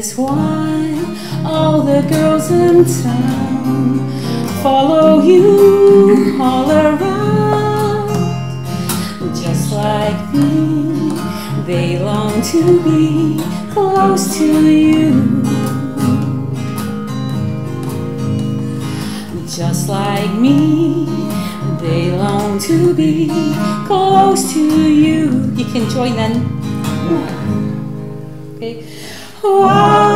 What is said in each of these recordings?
is why all the girls in town follow you all around. Just like me, they long to be close to you. Just like me, they long to be close to you. You can join them. Wow.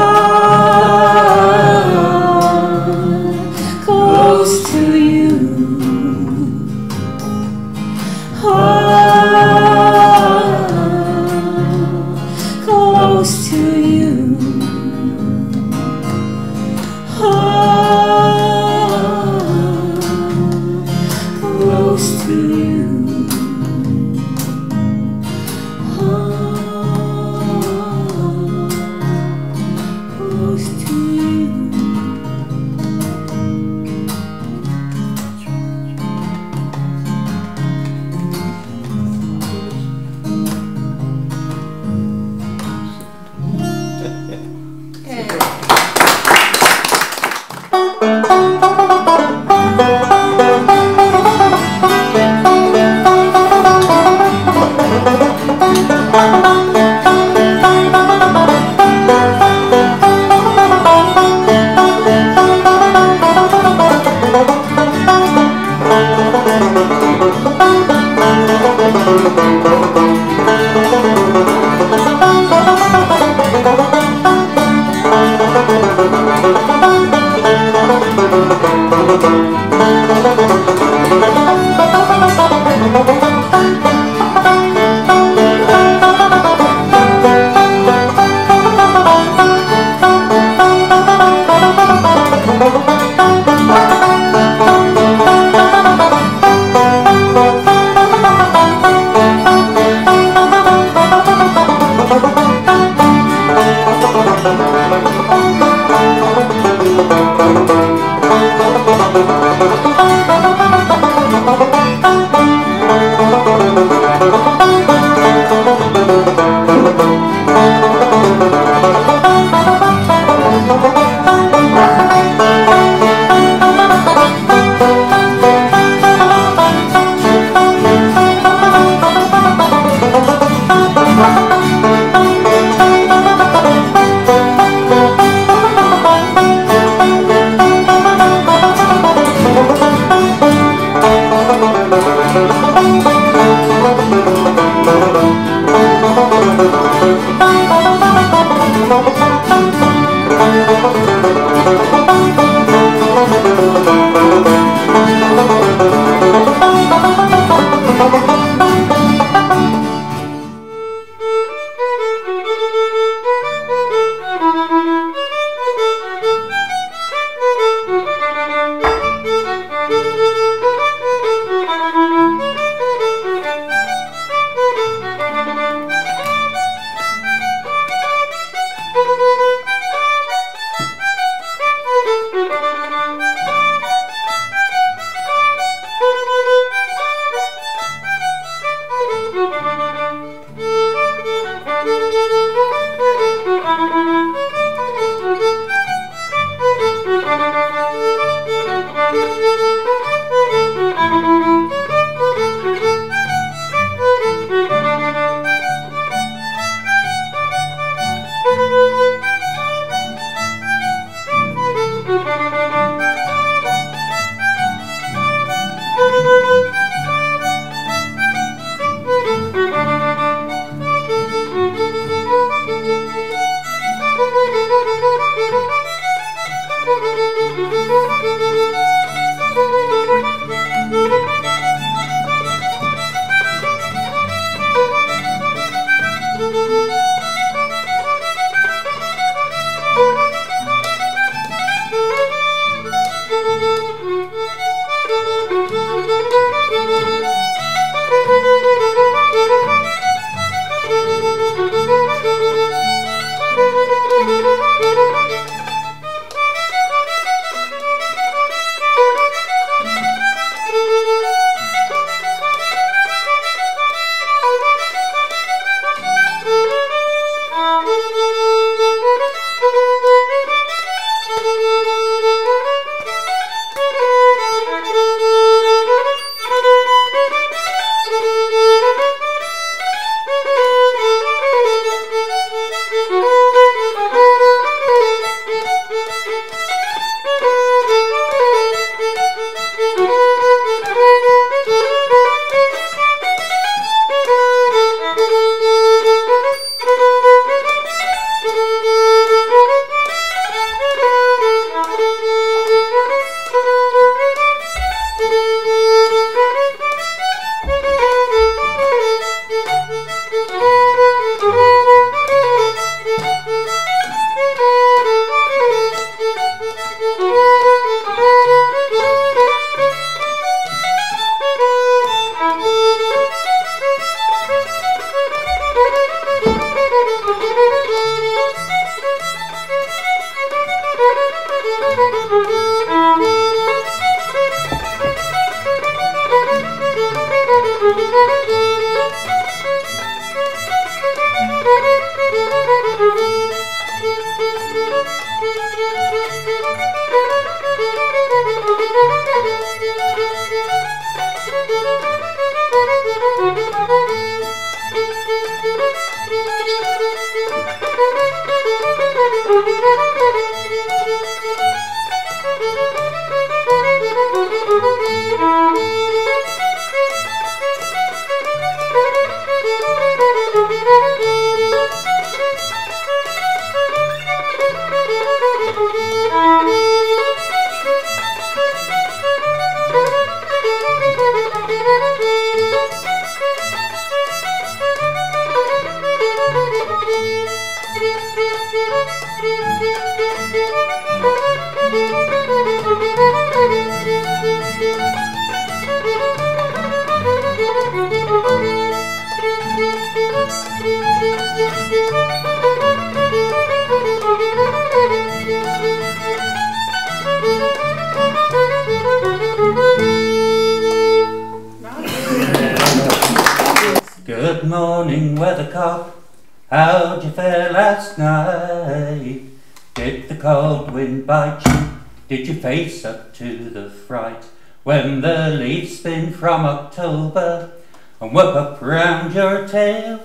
Whip up round your tail,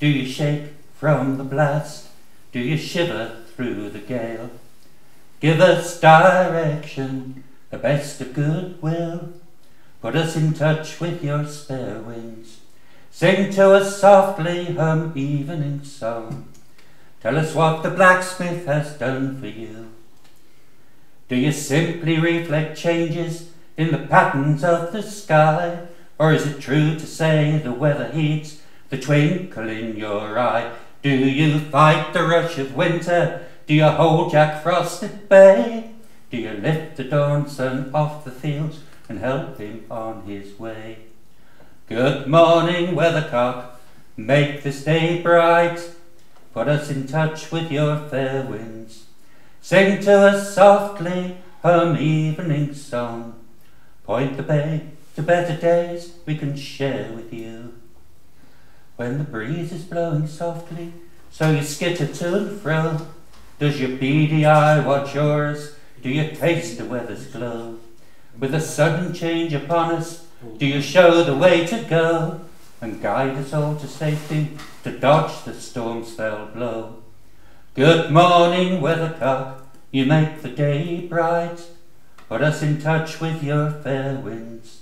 do you shake from the blast? Do you shiver through the gale? Give us direction, the best of goodwill. Put us in touch with your spare winds. Sing to us softly, hum evening song. Tell us what the blacksmith has done for you. Do you simply reflect changes in the patterns of the sky? Or is it true to say the weather heats the twinkle in your eye? Do you fight the rush of winter? Do you hold Jack Frost at bay? Do you lift the dawn sun off the fields and help him on his way? Good morning, weathercock, make this day bright. Put us in touch with your fair winds. Sing to us softly, hum evening song. Point the way to better days we can share with you. When the breeze is blowing softly, so you skitter to and fro, does your beady eye watch yours? Do you taste the weather's glow? With a sudden change upon us, do you show the way to go and guide us all to safety to dodge the storm's fell blow? Good morning, weathercock, you make the day bright. Put us in touch with your fair winds.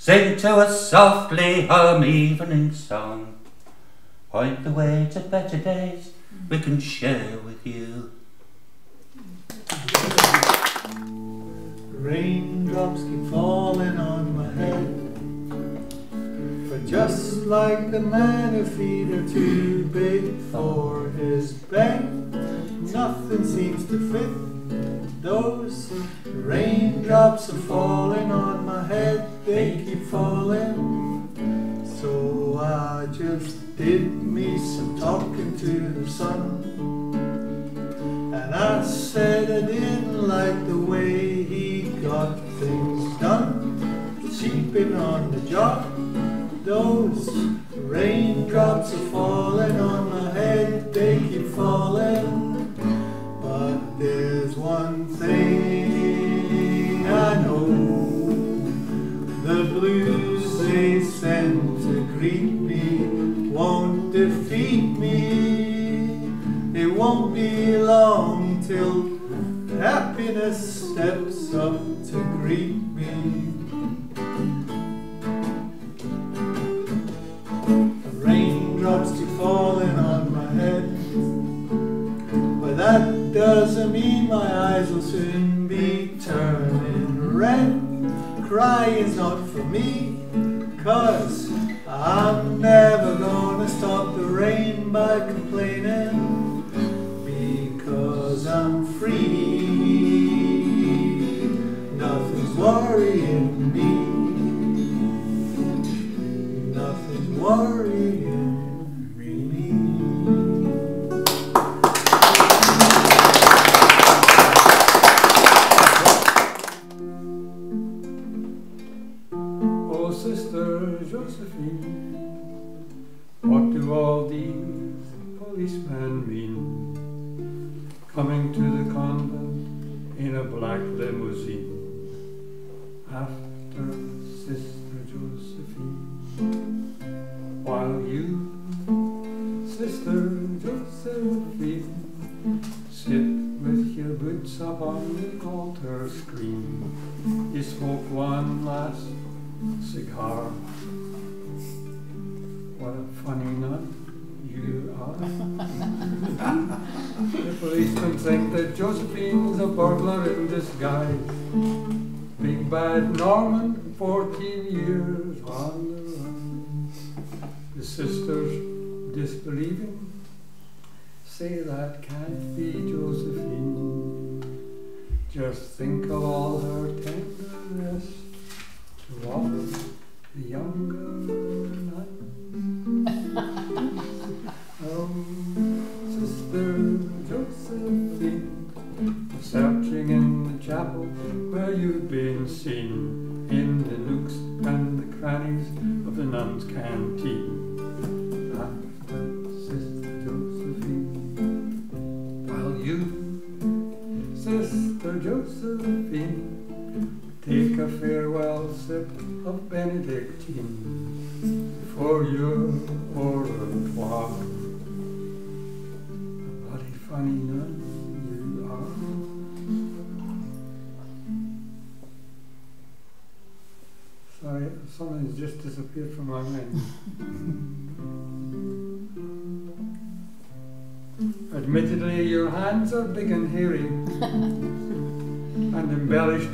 Sing to us softly, hum evening song. Point the way to better days we can share with you. Raindrops keep falling on my head. But just like the man who feet are too big for his bed, nothing seems to fit. Those raindrops are falling on my head, they keep falling. So I just did me some talking to the sun. And I said I didn't like the way he got things done. Cheaping on the job, those raindrops are falling steps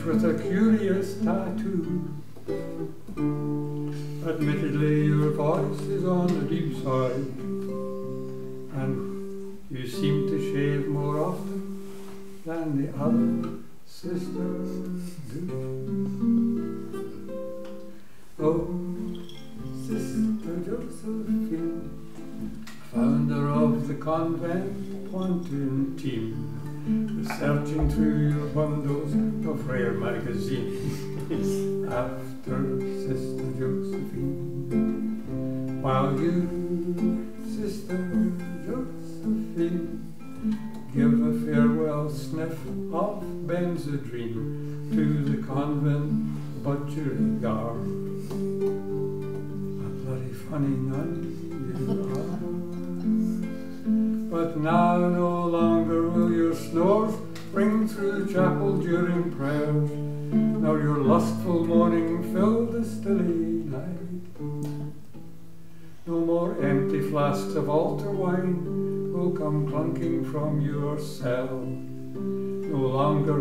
with a curious tattoo. Admittedly, your voice is on the deep side and you seem to shave more often than the other sisters do. Oh, Sister Josephine founder of the convent Pontoon team, searching through your bundles of rare magazines after Sister Josephine. While you, Sister Josephine, give a farewell sniff of Benzedrine to the convent butchery yard. A bloody funny nun you are. But now no snores ring through the chapel during prayers, nor your lustful morning fill the stilly night. No more empty flasks of altar wine will come clunking from your cell. No longer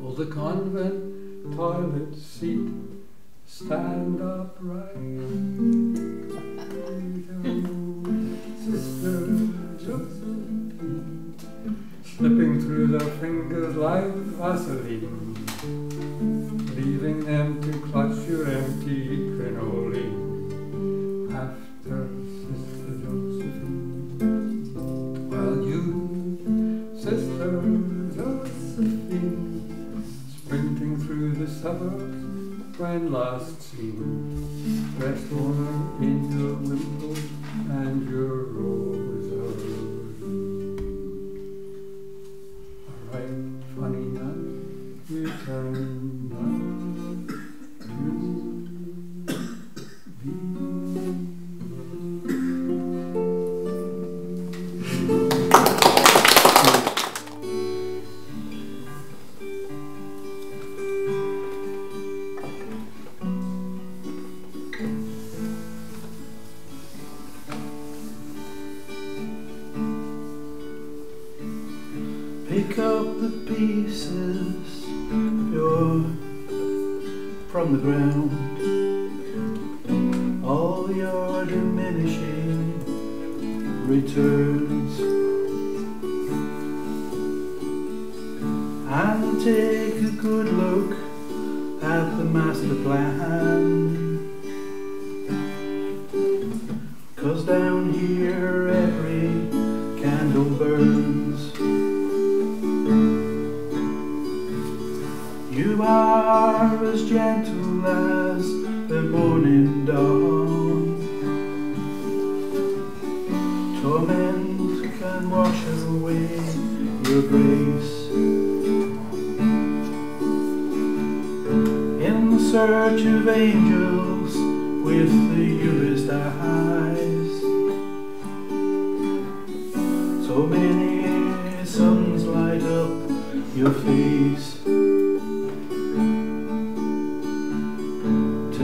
will the convent toilet seat stand upright. Their fingers like Vaseline, leaving them to clutch your empty crinoline after Sister Josephine. While you, Sister Josephine, sprinting through the suburbs when last seen, rest worn in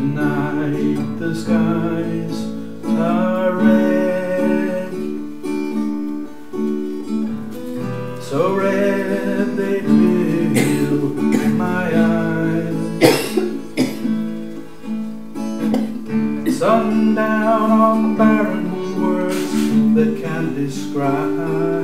Tonight the skies are red, so red they fill my eyes. Sundown on barren words that can't describe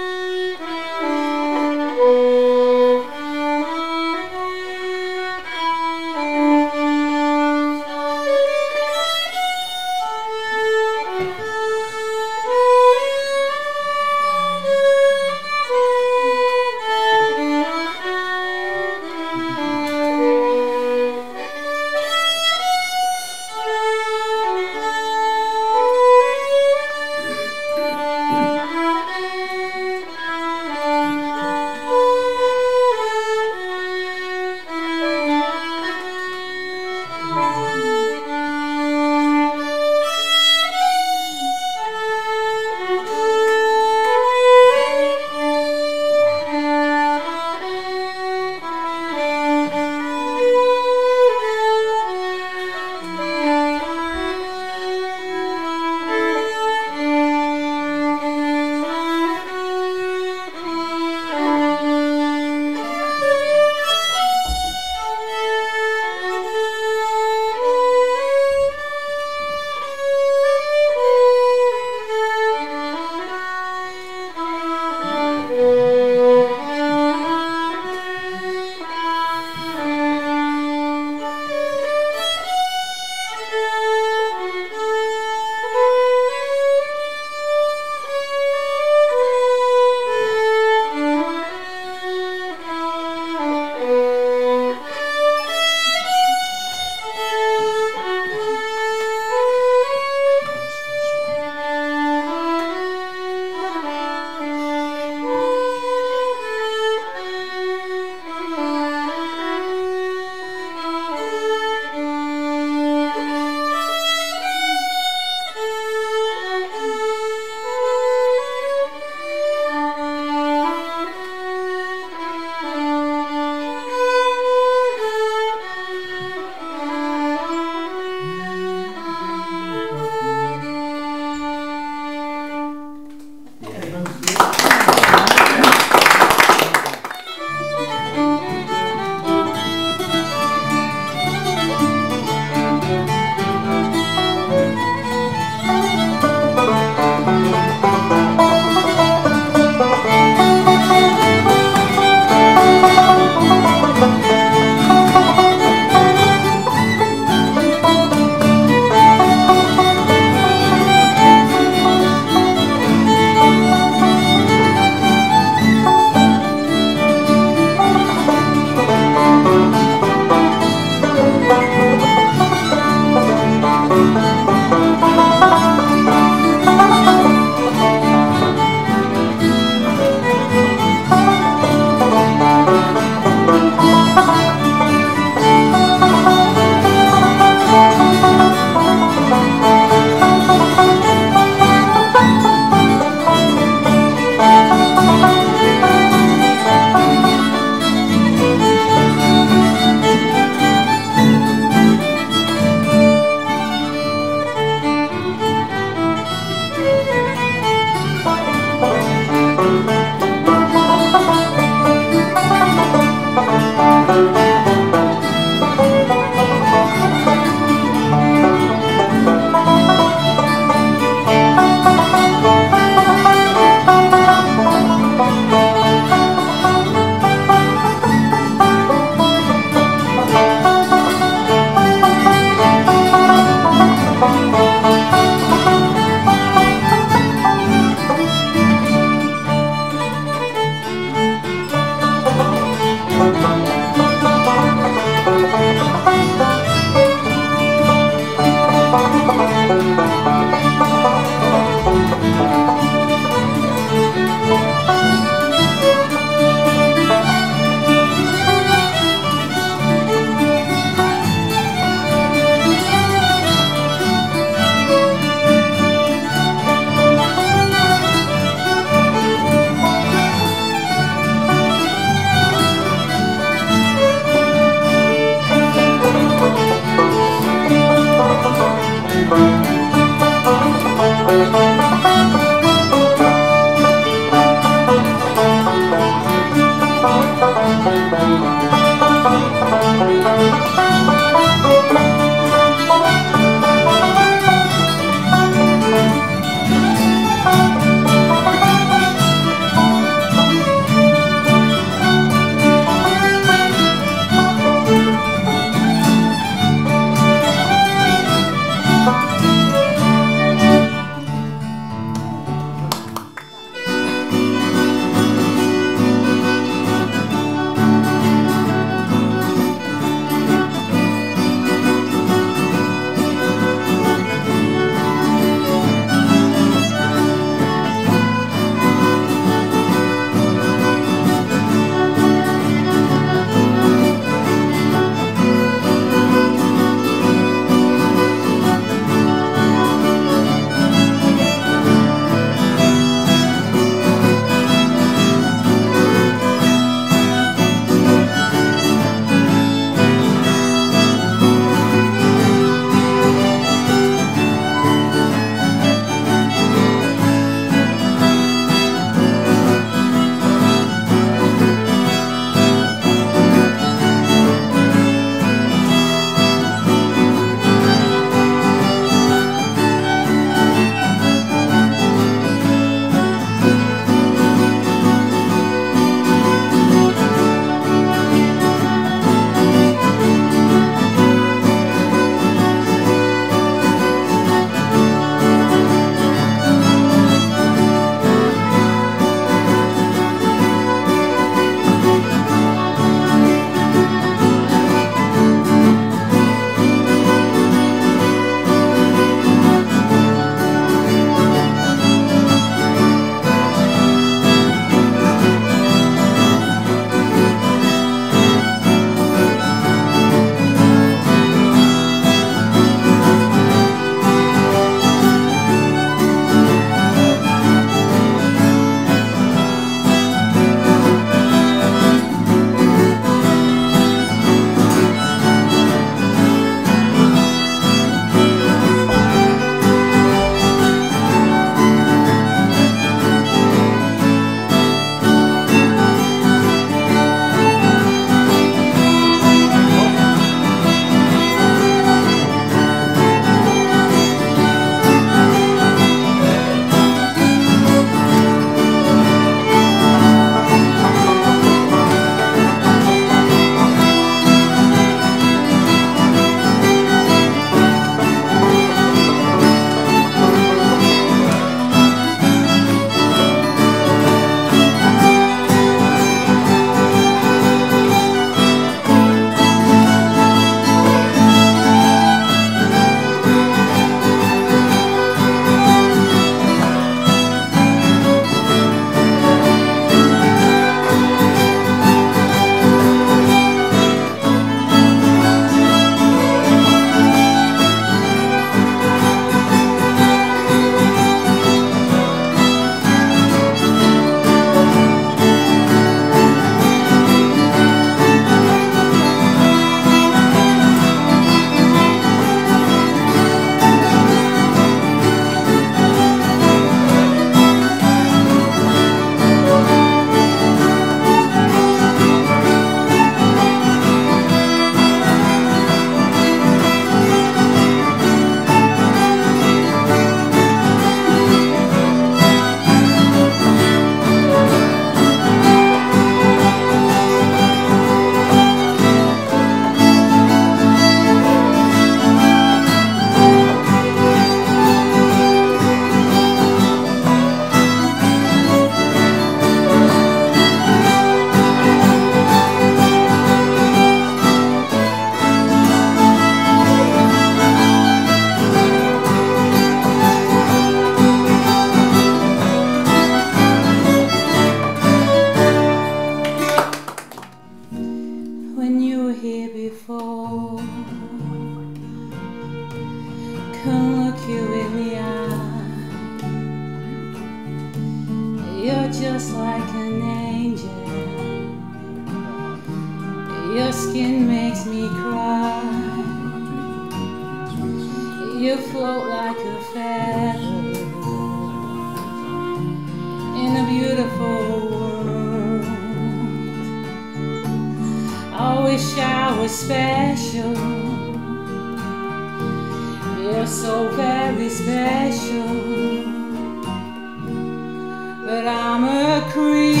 But I'm a creep.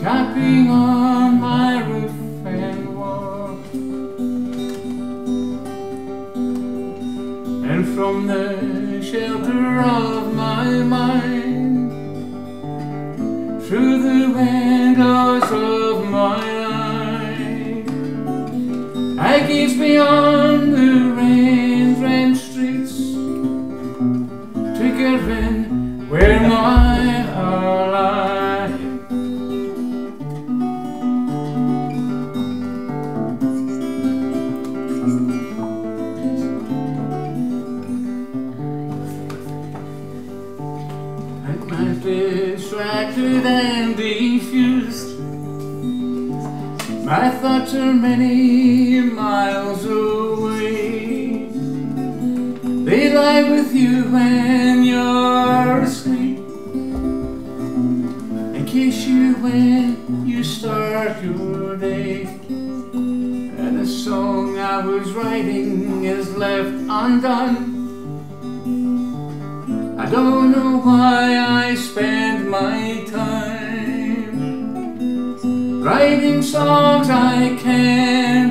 tapping on my roof and wall. And from the shelter of shelter many miles away. They lie with you when you're asleep and kiss you when you start your day. And a song I was writing is left undone. I don't know why I spend my time writing songs I can.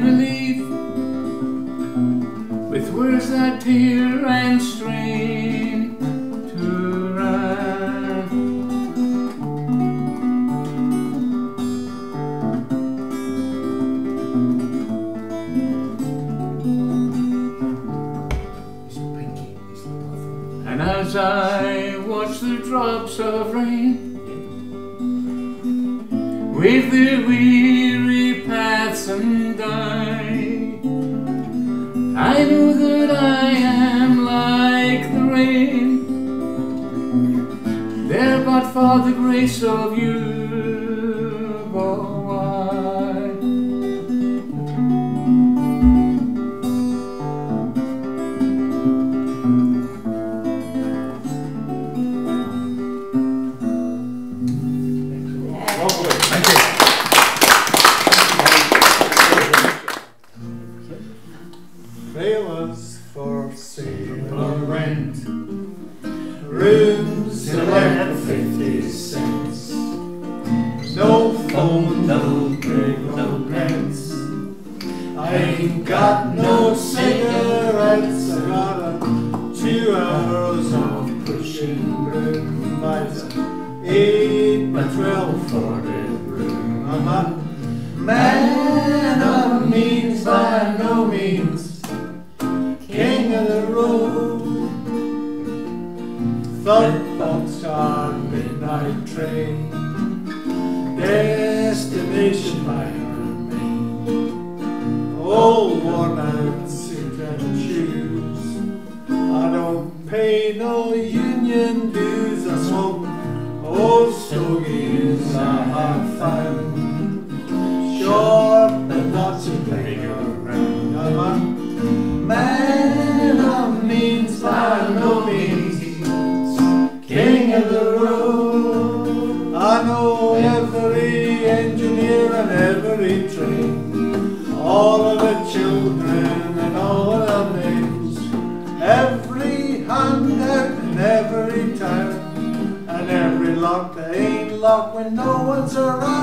When no one's around.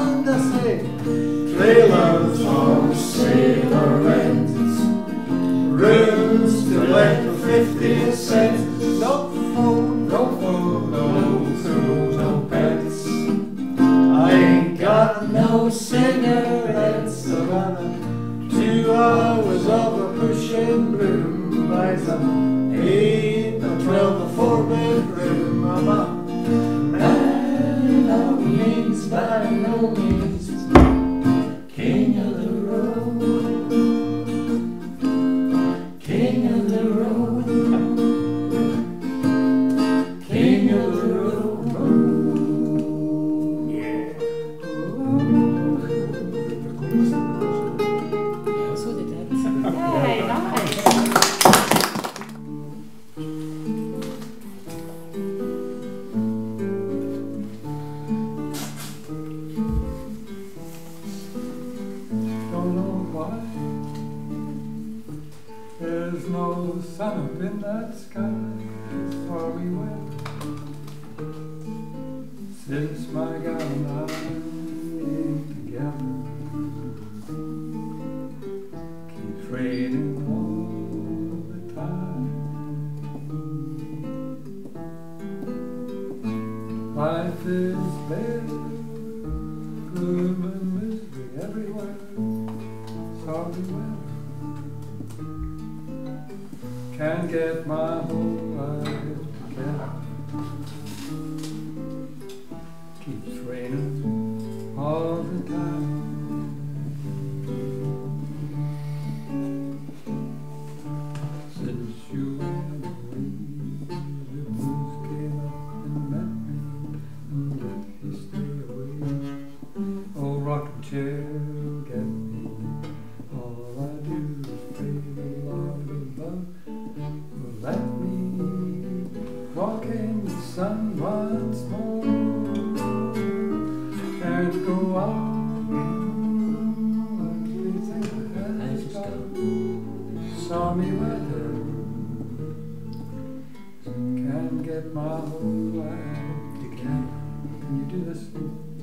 Can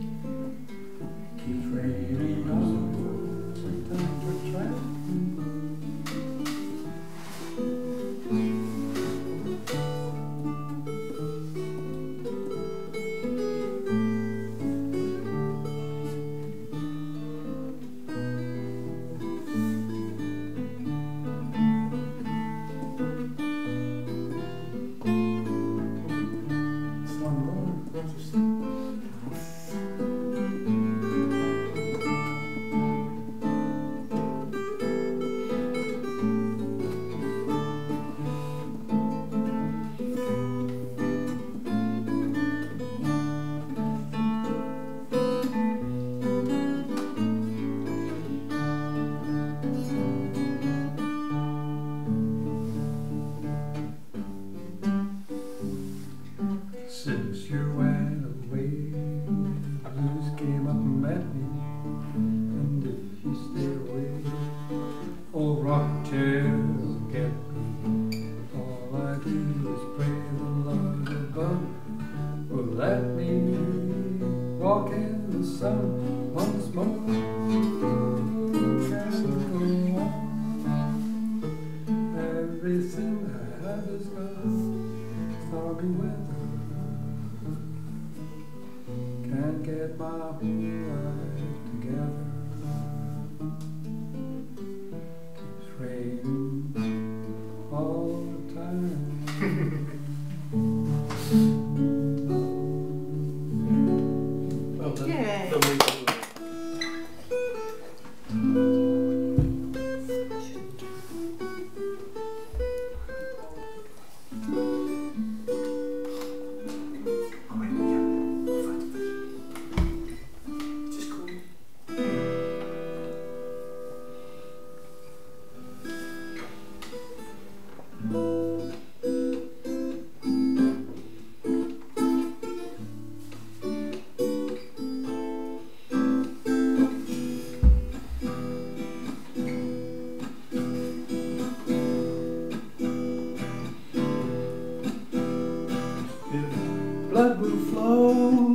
will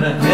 Yeah.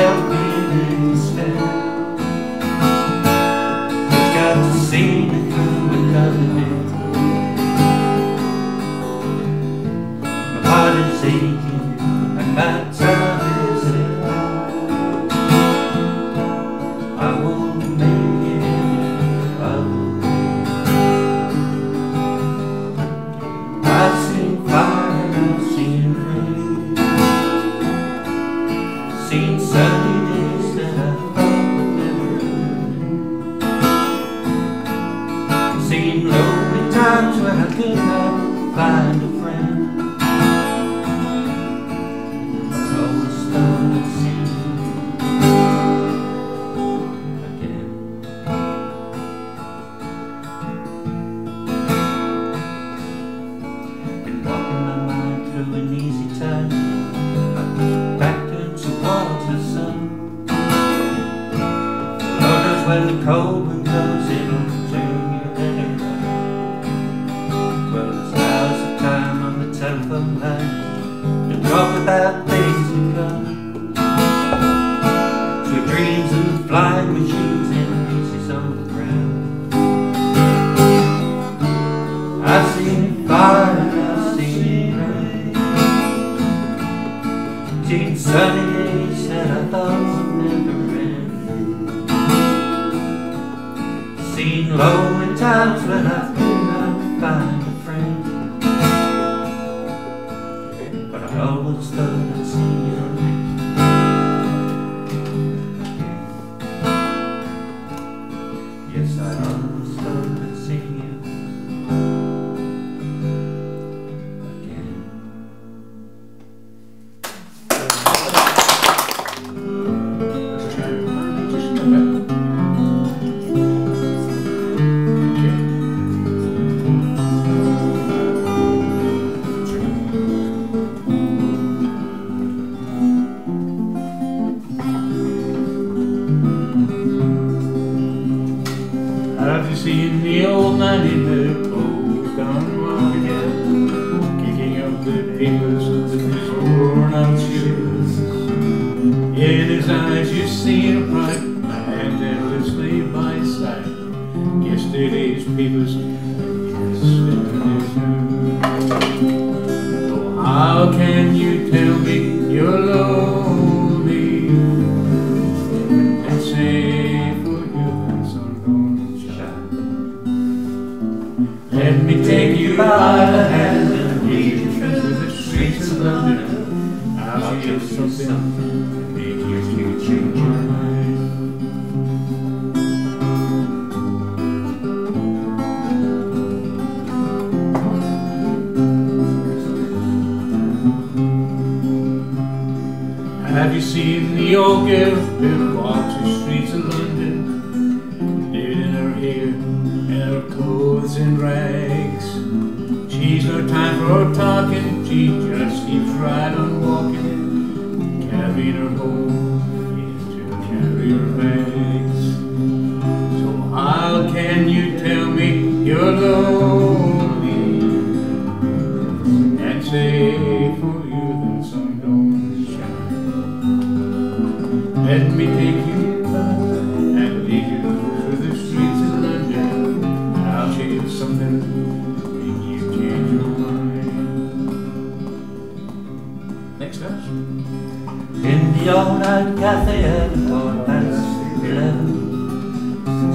clothes in rags. She's no time for talking, she just keeps right on walking. Carrying her home, to carry her bags. So how can you tell me you're lonely? And say for you that sun don't shine. Let me take yon al café el tortas below.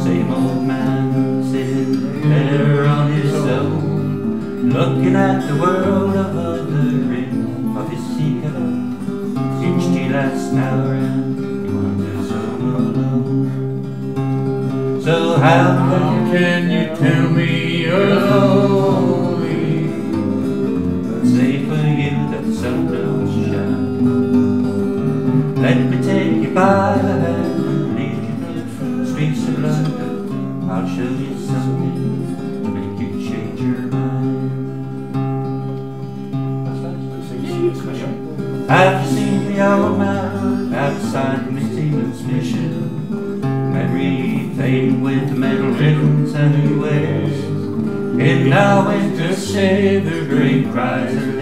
Same old man sitting there on his own, looking at the world of the rim of his sea Each Since the last hour and he wanders home alone. So how can you tell me you're say the great cries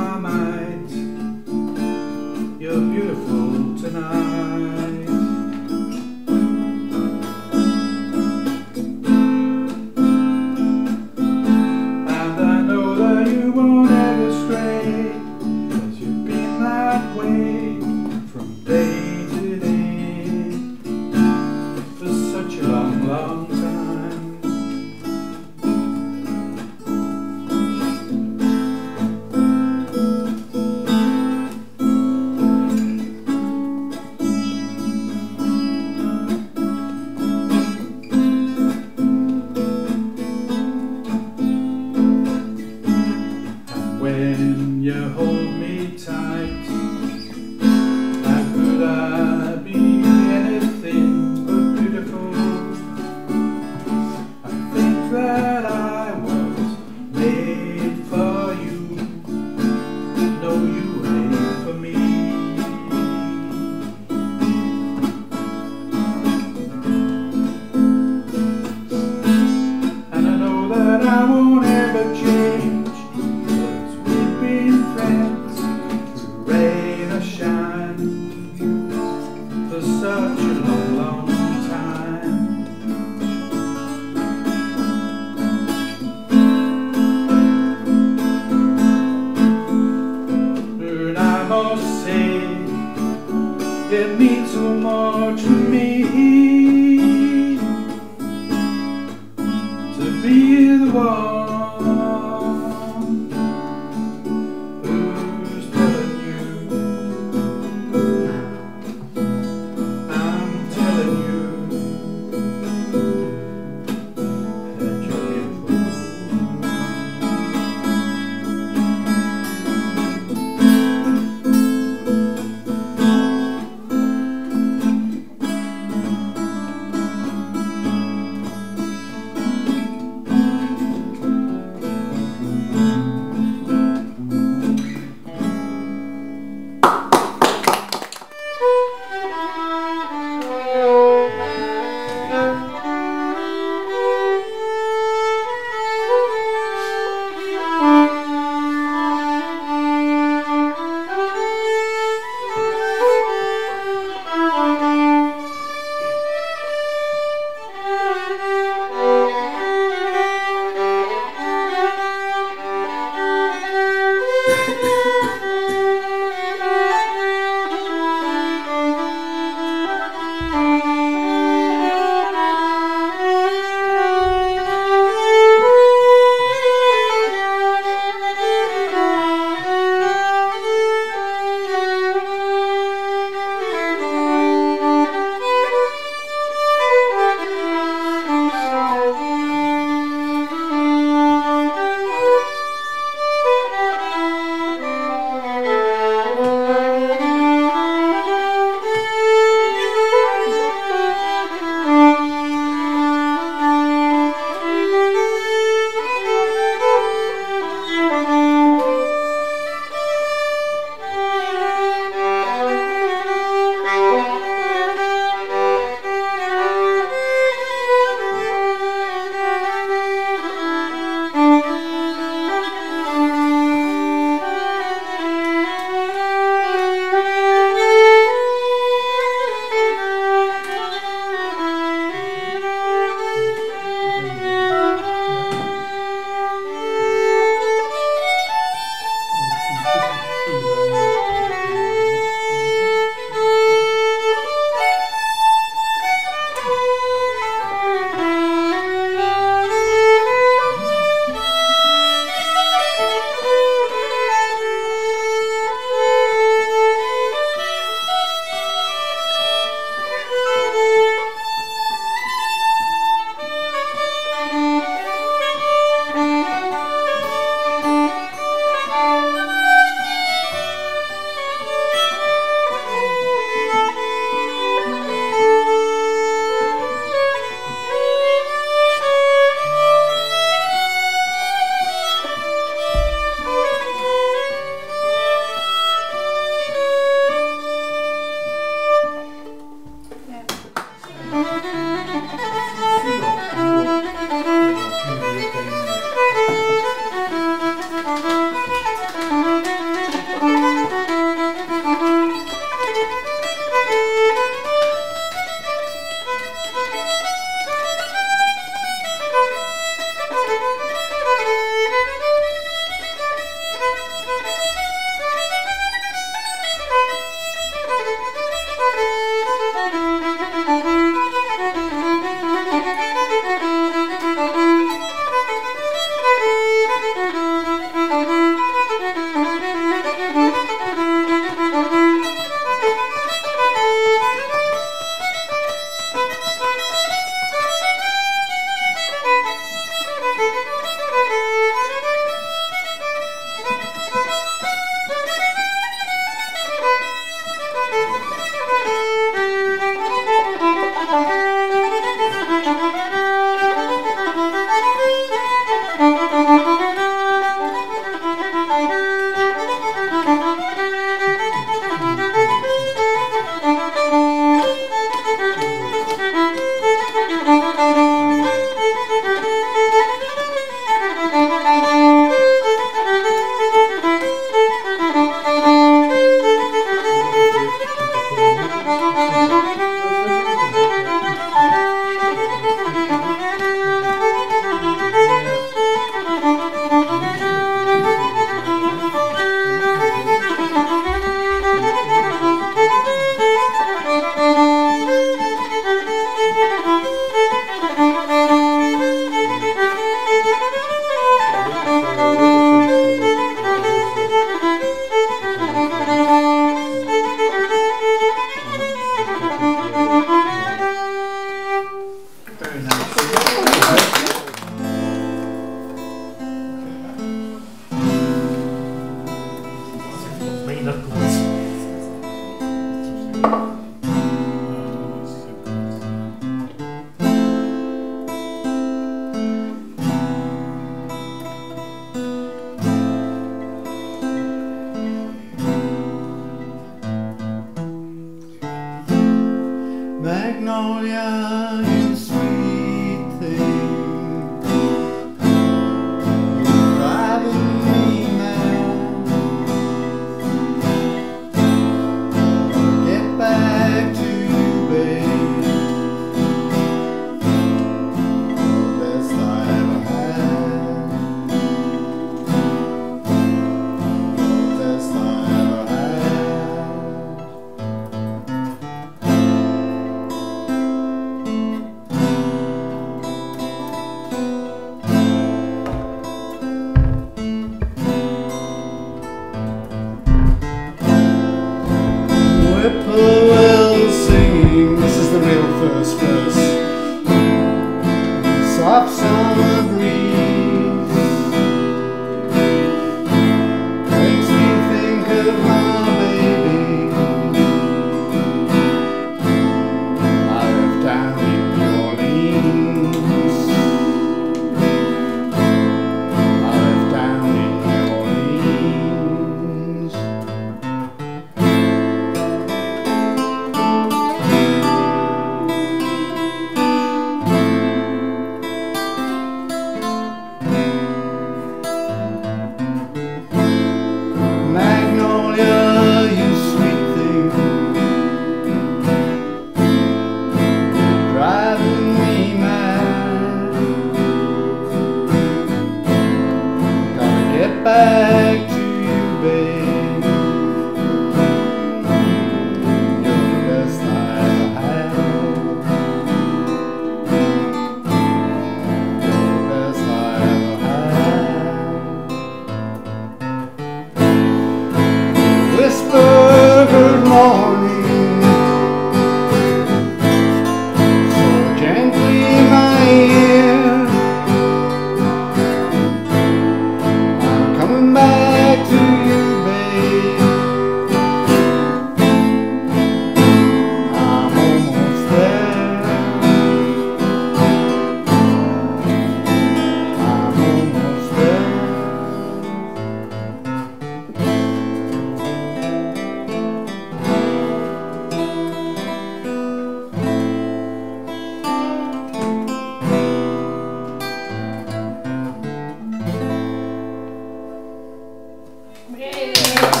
Obrigado.